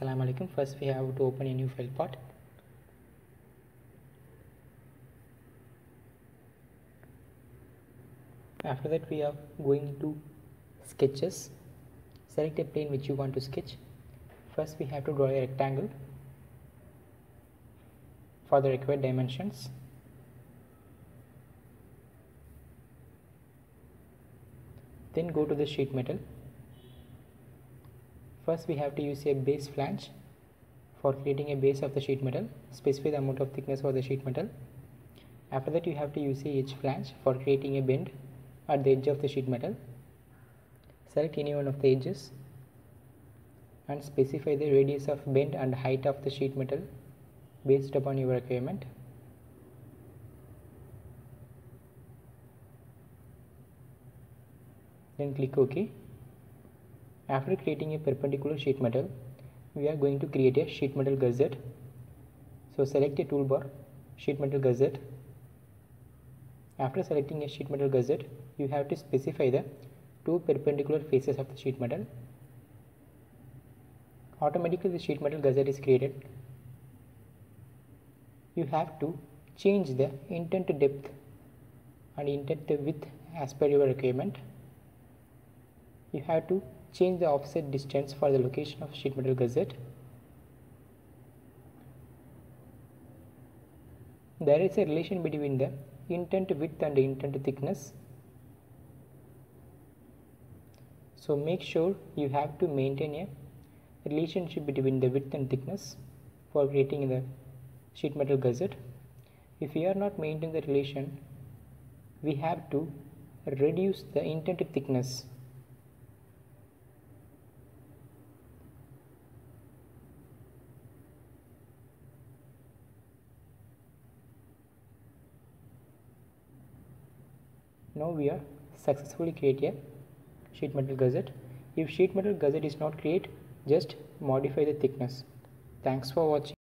Assalamu alaikum. First we have to open a new file part. After that we are going to sketches. Select a plane which you want to sketch. First we have to draw a rectangle for the required dimensions. Then go to the sheet metal first we have to use a base flange for creating a base of the sheet metal specify the amount of thickness for the sheet metal. After that you have to use a edge flange for creating a bend at the edge of the sheet metal. Select any one of the edges and specify the radius of bend and height of the sheet metal based upon your requirement. Then click ok after creating a perpendicular sheet metal, we are going to create a sheet metal gusset. So select a toolbar, sheet metal gusset. After selecting a sheet metal gusset, you have to specify the two perpendicular faces of the sheet metal. Automatically the sheet metal gusset is created. You have to change the indent depth and indent width as per your requirement. You have to change the offset distance for the location of sheet metal gusset. There is a relation between the indent width and indent thickness. So make sure you have to maintain a relationship between the width and thickness for creating the sheet metal gusset. If we are not maintaining the relation, we have to reduce the indent thickness now we are successfully create a sheet metal gusset if sheet metal gusset is not create just modify the thickness. Thanks for watching